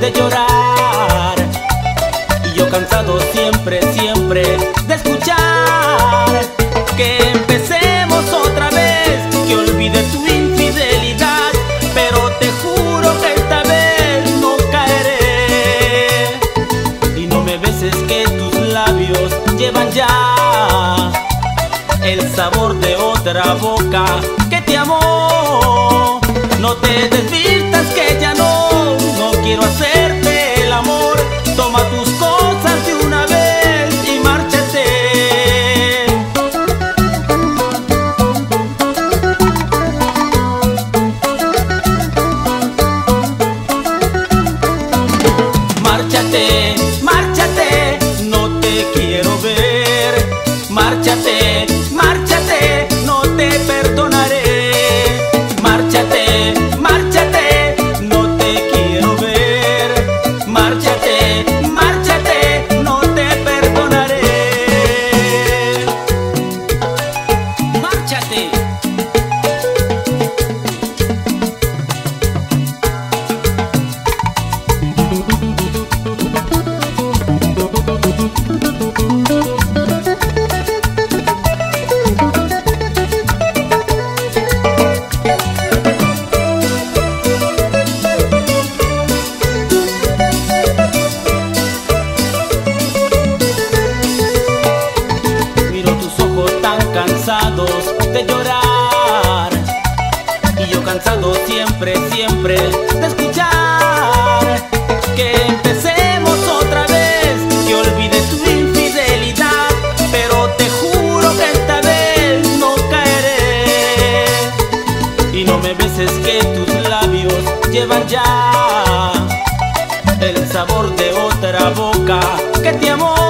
de llorar Y yo cansado siempre, siempre de escuchar sabor de otra boca que te amó. No te desvistas que ya no, no quiero hacerte el amor. Toma tus cosas de una vez y márchate. Márchate, márchate, no te quiero ver. Cansados de llorar. Y yo cansado siempre, siempre de escuchar Que empecemos otra vez, que olvide tu infidelidad Pero te juro que esta vez no caeré. Y no me beses que tus labios llevan ya el sabor de otra boca que te amó